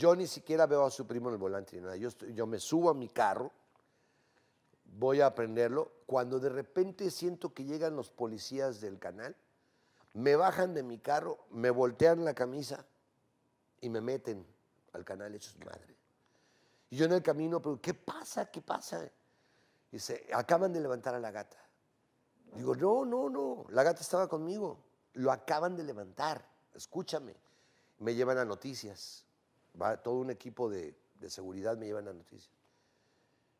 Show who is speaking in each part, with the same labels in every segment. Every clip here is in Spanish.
Speaker 1: Yo ni siquiera veo a su primo en el volante ni nada. Yo, me subo a mi carro, voy a prenderlo. Cuando de repente siento que llegan los policías del canal, me bajan de mi carro, me voltean la camisa y me meten al canal hechos madre. Y yo en el camino, pero ¿qué pasa? ¿Qué pasa? Dice, acaban de levantar a la gata. Digo, no, no, no, la gata estaba conmigo. Lo acaban de levantar, escúchame. Me llevan a noticias. Va todo un equipo de, de seguridad me llevan a noticias.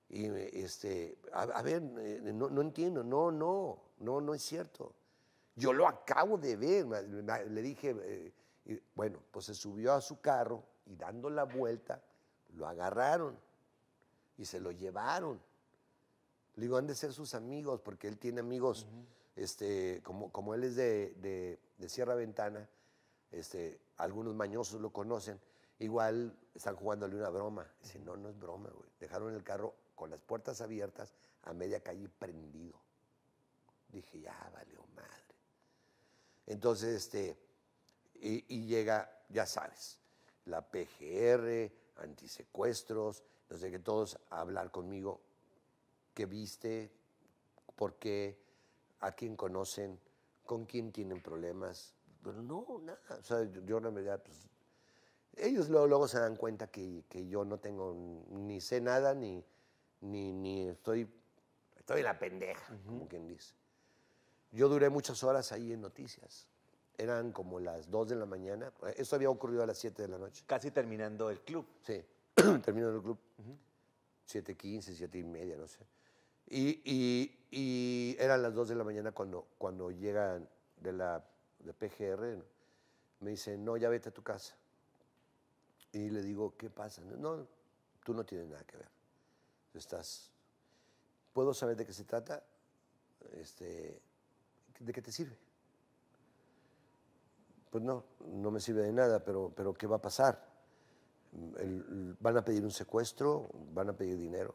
Speaker 1: Y este, a, a ver, eh, no, no entiendo, no, no, no, no es cierto. Yo lo acabo de ver, le dije, eh, y, bueno, pues se subió a su carro y dando la vuelta, lo agarraron y se lo llevaron. Le digo, han de ser sus amigos, porque él tiene amigos, este, como, como él es de, de- de Sierra Ventana, este, algunos mañosos lo conocen, igual están jugándole una broma. Dice, no, no es broma, güey. Dejaron el carro con las puertas abiertas a media calle prendido. Dije, ya valió madre. Entonces, este, y, llega, ya sabes, la PGR, antisecuestros, no sé qué, todos a hablar conmigo. ¿Qué viste? ¿Por qué? ¿A quién conocen? ¿Con quién tienen problemas? Pero no, nada. O sea, yo, yo en realidad, pues, ellos luego, luego se dan cuenta que, que yo no tengo, ni sé nada, ni, ni, ni estoy, estoy en la pendeja, como quien dice. Yo duré muchas horas ahí en noticias. Eran como las 2 de la mañana. Esto había ocurrido a las 7 de la noche.
Speaker 2: Casi terminando el club.
Speaker 1: Sí, termino el club. 7.15, 7 y media, no sé. Y, y- y eran las 2 de la mañana cuando, cuando llegan de la de PGR. ¿no? Me dicen, no, ya vete a tu casa. Y le digo, ¿qué pasa? No, tú no tienes nada que ver. Estás... ¿Puedo saber de qué se trata? Este, ¿De qué te sirve? Pues no, no me sirve de nada, pero, pero ¿qué va a pasar? Van a pedir un secuestro, van a pedir dinero.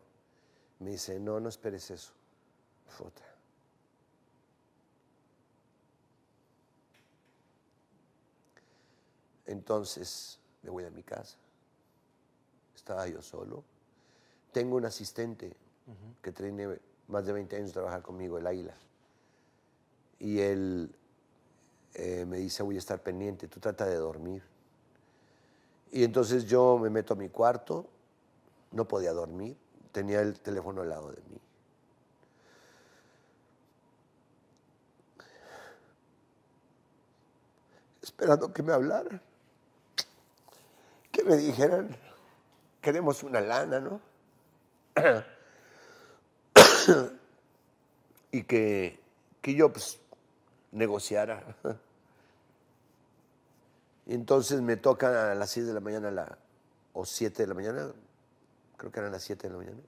Speaker 1: Me dice, no, no esperes eso. Puta. Entonces me voy a mi casa. Estaba yo solo. Tengo un asistente que tiene más de 20 años de trabajar conmigo, el Águila. Y él eh, me dice, voy a estar pendiente, tú trata de dormir. Y entonces yo me meto a mi cuarto, no podía dormir, tenía el teléfono al lado de mí. Esperando que me hablaran, me dijeran, queremos una lana, ¿no? y que, que yo pues negociara. Entonces me toca a las 6 de la mañana o 7 de la mañana, creo que eran las 7 de la mañana.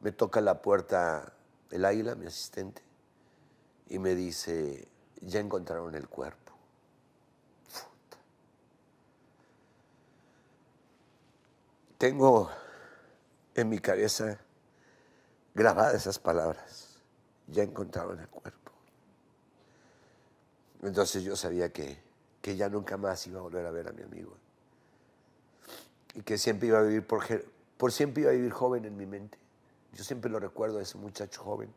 Speaker 1: Me toca la puerta el águila, mi asistente, y me dice, ya encontraron el cuerpo. Tengo en mi cabeza grabadas esas palabras, ya encontraron el cuerpo. Entonces yo sabía que, que ya nunca más iba a volver a ver a mi amigo. Y que siempre iba a vivir por, por siempre iba a vivir joven en mi mente. Yo siempre lo recuerdo a ese muchacho joven,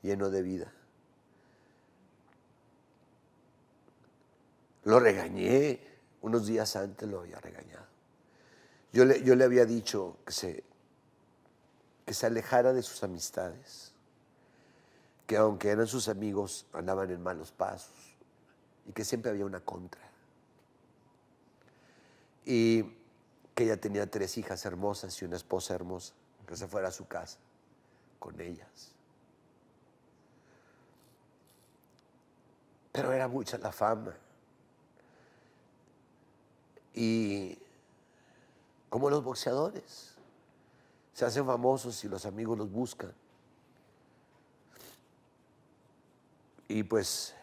Speaker 1: lleno de vida. Lo regañé, unos días antes lo había regañado. Yo le, yo le había dicho que se, que se alejara de sus amistades, que aunque eran sus amigos, andaban en malos pasos y que siempre había una contra. Y que ella tenía tres hijas hermosas y una esposa hermosa, que se fuera a su casa con ellas. Pero era mucha la fama. Y como los boxeadores, se hacen famosos y los amigos los buscan. Y pues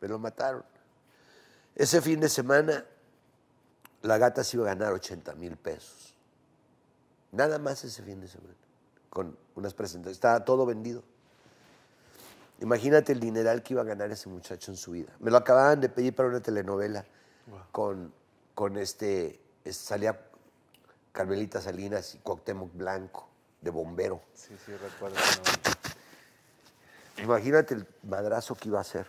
Speaker 1: me lo mataron. Ese fin de semana la gata se iba a ganar 80 mil pesos. Nada más ese fin de semana. Con unas presentaciones. Estaba todo vendido. Imagínate el dineral que iba a ganar ese muchacho en su vida. Me lo acababan de pedir para una telenovela con, con este, es- salía Carmelita Salinas y Cuauhtémoc Blanco, de bombero.
Speaker 2: Sí, sí, recuerdo.
Speaker 1: Imagínate el madrazo que iba a ser.